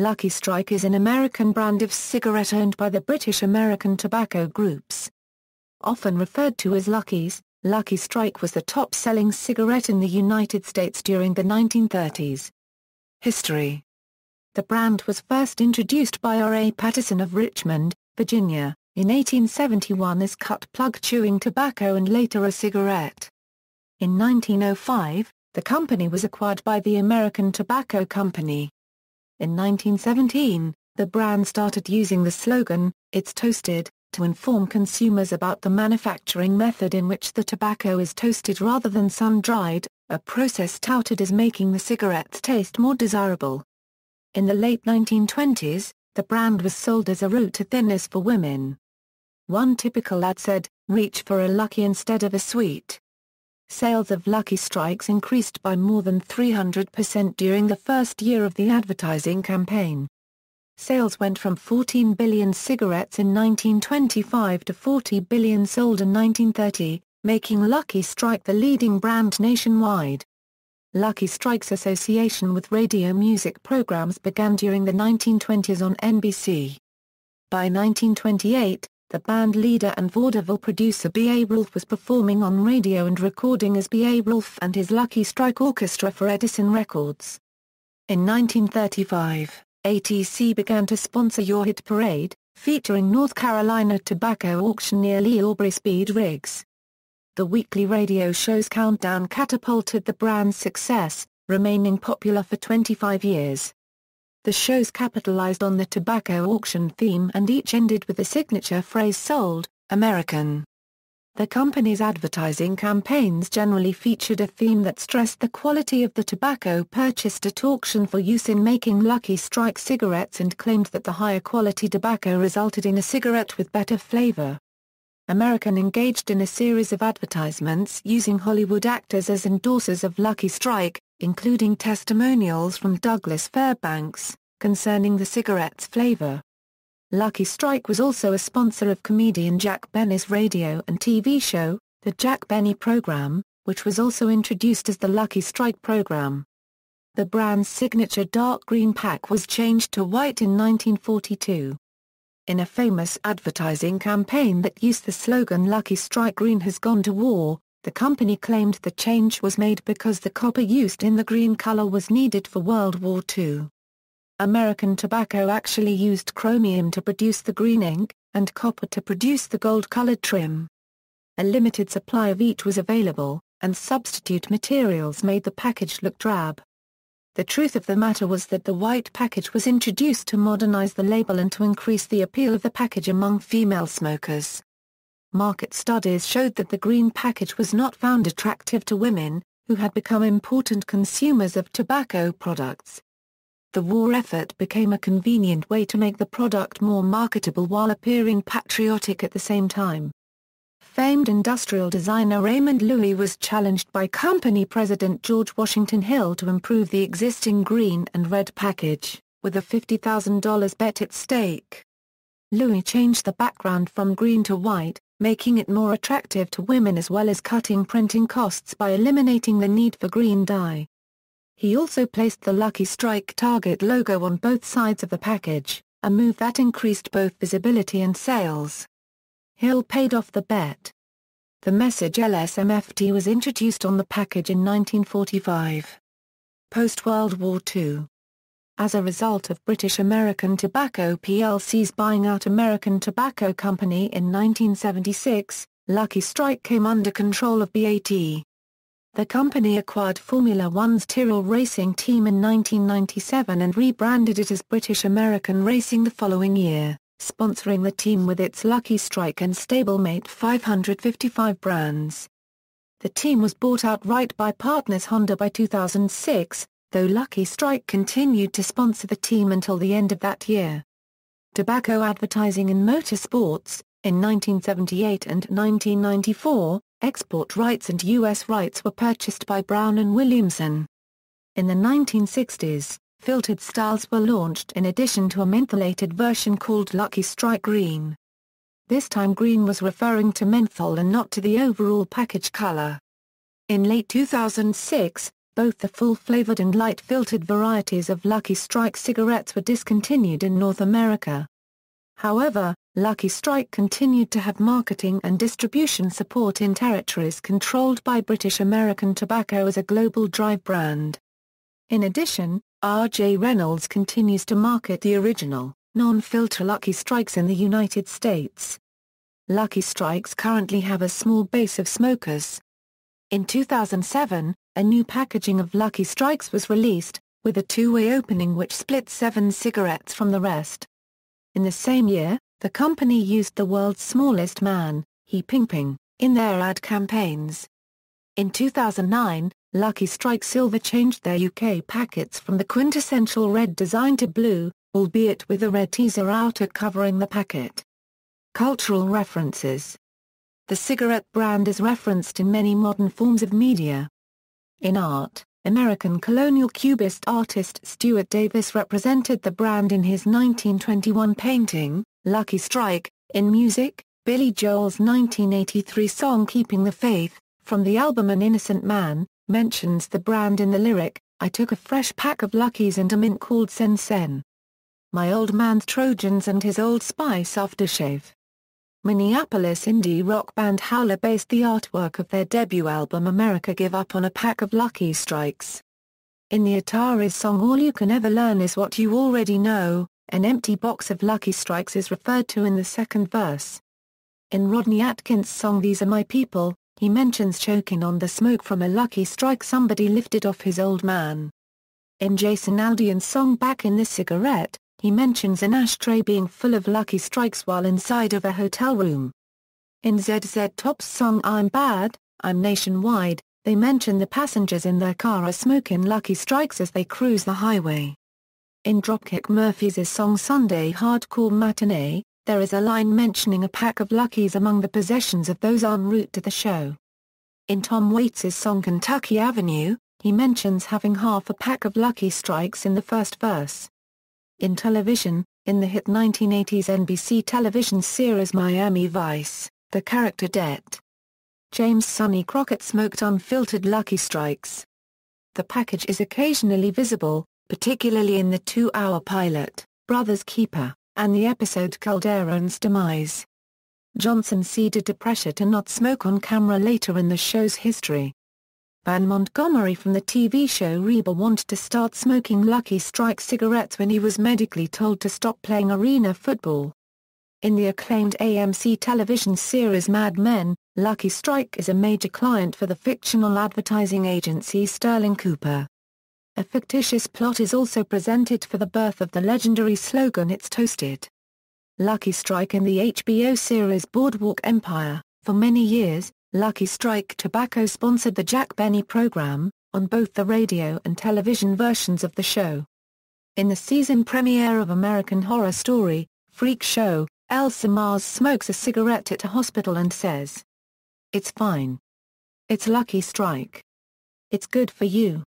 Lucky Strike is an American brand of cigarette owned by the British American tobacco groups. Often referred to as Luckies, Lucky Strike was the top-selling cigarette in the United States during the 1930s. History The brand was first introduced by R. A. Patterson of Richmond, Virginia, in 1871 as cut plug chewing tobacco and later a cigarette. In 1905, the company was acquired by the American Tobacco Company. In 1917, the brand started using the slogan, It's Toasted, to inform consumers about the manufacturing method in which the tobacco is toasted rather than sun-dried, a process touted as making the cigarettes taste more desirable. In the late 1920s, the brand was sold as a route to thinness for women. One typical ad said, reach for a Lucky instead of a sweet. Sales of Lucky Strikes increased by more than 300% during the first year of the advertising campaign. Sales went from 14 billion cigarettes in 1925 to 40 billion sold in 1930, making Lucky Strike the leading brand nationwide. Lucky Strike's association with radio music programs began during the 1920s on NBC. By 1928, the band leader and vaudeville producer B.A. Rolfe was performing on radio and recording as B.A. Rolfe and his Lucky Strike Orchestra for Edison Records. In 1935, ATC began to sponsor Your Hit Parade, featuring North Carolina tobacco auctioneer Lee Aubrey Speed Riggs. The weekly radio show's countdown catapulted the brand's success, remaining popular for 25 years. The shows capitalized on the tobacco auction theme and each ended with the signature phrase sold, American. The company's advertising campaigns generally featured a theme that stressed the quality of the tobacco purchased at auction for use in making Lucky Strike cigarettes and claimed that the higher quality tobacco resulted in a cigarette with better flavor. American engaged in a series of advertisements using Hollywood actors as endorsers of Lucky Strike, including testimonials from Douglas Fairbanks, concerning the cigarette's flavor. Lucky Strike was also a sponsor of comedian Jack Benny's radio and TV show, The Jack Benny Program, which was also introduced as the Lucky Strike program. The brand's signature dark green pack was changed to white in 1942. In a famous advertising campaign that used the slogan Lucky Strike Green has gone to war, the company claimed the change was made because the copper used in the green color was needed for World War II. American Tobacco actually used chromium to produce the green ink, and copper to produce the gold-colored trim. A limited supply of each was available, and substitute materials made the package look drab. The truth of the matter was that the white package was introduced to modernize the label and to increase the appeal of the package among female smokers. Market studies showed that the green package was not found attractive to women, who had become important consumers of tobacco products. The war effort became a convenient way to make the product more marketable while appearing patriotic at the same time. Famed industrial designer Raymond Loewy was challenged by company president George Washington Hill to improve the existing green and red package, with a $50,000 bet at stake. Loewy changed the background from green to white, making it more attractive to women as well as cutting printing costs by eliminating the need for green dye. He also placed the Lucky Strike Target logo on both sides of the package, a move that increased both visibility and sales. Hill paid off the bet. The message LSMFT was introduced on the package in 1945. Post-World War II, as a result of British American Tobacco plc's buying out American Tobacco Company in 1976, Lucky Strike came under control of BAT. The company acquired Formula One's Tyrrell Racing Team in 1997 and rebranded it as British American Racing the following year, sponsoring the team with its Lucky Strike and Stablemate 555 brands. The team was bought outright by partners Honda by 2006, though Lucky Strike continued to sponsor the team until the end of that year. Tobacco advertising in motorsports, in 1978 and 1994, export rights and U.S. rights were purchased by Brown and Williamson. In the 1960s, filtered styles were launched in addition to a mentholated version called Lucky Strike Green. This time green was referring to menthol and not to the overall package color. In late 2006, both the full-flavored and light-filtered varieties of Lucky Strike cigarettes were discontinued in North America. However, Lucky Strike continued to have marketing and distribution support in territories controlled by British American Tobacco as a global drive brand. In addition, R.J. Reynolds continues to market the original, non-filter Lucky Strikes in the United States. Lucky Strikes currently have a small base of smokers. In 2007, a new packaging of Lucky Strikes was released, with a two-way opening which split seven cigarettes from the rest. In the same year, the company used the world's smallest man, He Ping, in their ad campaigns. In 2009, Lucky Strike Silver changed their UK packets from the quintessential red design to blue, albeit with a red teaser outer covering the packet. Cultural references The cigarette brand is referenced in many modern forms of media. In art, American colonial cubist artist Stuart Davis represented the brand in his 1921 painting, Lucky Strike, in music, Billy Joel's 1983 song Keeping the Faith, from the album An Innocent Man, mentions the brand in the lyric, I took a fresh pack of Luckies and a mint called Sen Sen. My Old Man's Trojans and his Old Spice aftershave. Minneapolis indie rock band Howler based the artwork of their debut album America Give Up on a pack of Lucky Strikes. In the Ataris song All You Can Ever Learn Is What You Already Know, an empty box of Lucky Strikes is referred to in the second verse. In Rodney Atkins' song These Are My People, he mentions choking on the smoke from a Lucky Strike somebody lifted off his old man. In Jason Aldean's song Back in the Cigarette, he mentions an ashtray being full of Lucky Strikes while inside of a hotel room. In ZZ Top's song I'm Bad, I'm Nationwide, they mention the passengers in their car are smoking Lucky Strikes as they cruise the highway. In Dropkick Murphys' song Sunday Hardcore Matinee, there is a line mentioning a pack of Luckies among the possessions of those en route to the show. In Tom Waits' song Kentucky Avenue, he mentions having half a pack of Lucky Strikes in the first verse. In television, in the hit 1980s NBC television series Miami Vice, the character Det. James Sonny Crockett smoked unfiltered Lucky Strikes. The package is occasionally visible, particularly in the two-hour pilot, Brothers Keeper, and the episode Calderon's Demise. Johnson ceded to pressure to not smoke on camera later in the show's history. Van Montgomery from the TV show Reba wanted to start smoking Lucky Strike cigarettes when he was medically told to stop playing arena football. In the acclaimed AMC television series Mad Men, Lucky Strike is a major client for the fictional advertising agency Sterling Cooper. A fictitious plot is also presented for the birth of the legendary slogan It's Toasted. Lucky Strike in the HBO series Boardwalk Empire, for many years, Lucky Strike Tobacco sponsored the Jack Benny program, on both the radio and television versions of the show. In the season premiere of American Horror Story, Freak Show, Elsa Mars smokes a cigarette at a hospital and says, It's fine. It's Lucky Strike. It's good for you.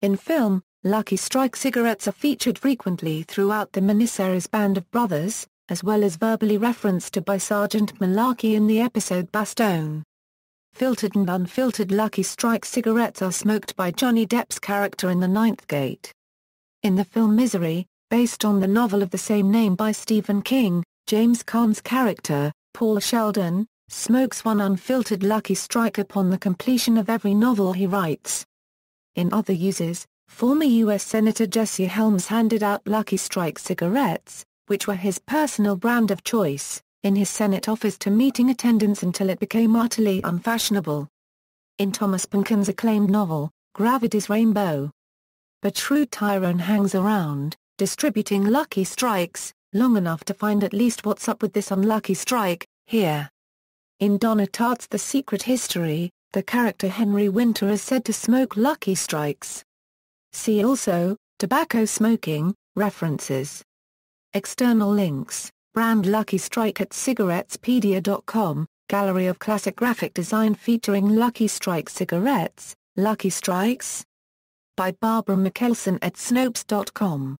In film, Lucky Strike cigarettes are featured frequently throughout the miniseries Band of Brothers, as well as verbally referenced to by Sergeant Malarkey in the episode Bastogne. Filtered and unfiltered Lucky Strike cigarettes are smoked by Johnny Depp's character in The Ninth Gate. In the film Misery, based on the novel of the same name by Stephen King, James Caan's character, Paul Sheldon, smokes one unfiltered Lucky Strike upon the completion of every novel he writes. In other uses, former U.S. Senator Jesse Helms handed out Lucky Strike cigarettes, which were his personal brand of choice, in his Senate office to meeting attendants until it became utterly unfashionable. In Thomas Pynchon's acclaimed novel, Gravity's Rainbow, Gertrude Tyrone hangs around, distributing lucky strikes, long enough to find at least what's up with this unlucky strike, here. In Donna Tartt's The Secret History, the character Henry Winter is said to smoke Lucky Strikes. See also, tobacco smoking, references. External links, brand Lucky Strike at cigarettespedia.com, gallery of classic graphic design featuring Lucky Strike cigarettes, Lucky Strikes? By Barbara Mikkelson at Snopes.com.